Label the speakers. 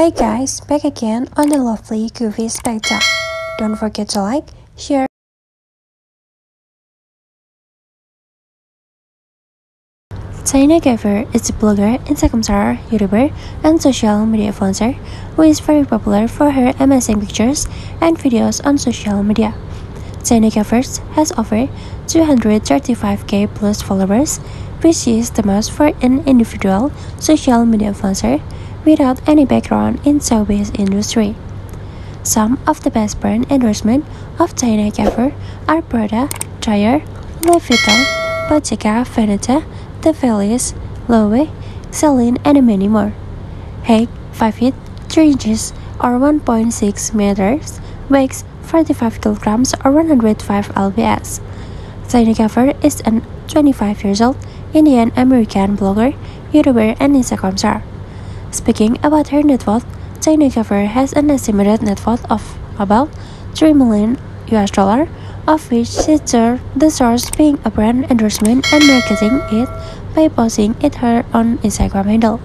Speaker 1: Hi guys, back again on the lovely Curvy Specta. Don't forget to like, share, Tina Gafur is a blogger, Instagram star, YouTuber, and social media influencer who is very popular for her amazing pictures and videos on social media. Tina Gafur's has over 235k plus followers, which is the most for an individual social media influencer without any background in showbiz industry. Some of the best brand endorsement of Tina Gafur are Prada, Dior, Louis Vuitton, Bottega Veneta, The Phillies, Loewe, Celine, and many more. Height 5 feet 3 inches or 1.6 meters, weighs 45 kilograms or 105 lbs. Tina Gafur is a 25 years old Indian American blogger, YouTuber, and Instagram star. Speaking about her net worth, Gafur has an estimated net worth of about 3 million US dollar, of which she turned the source being a brand endorsement and marketing it by posting it her on Instagram handle.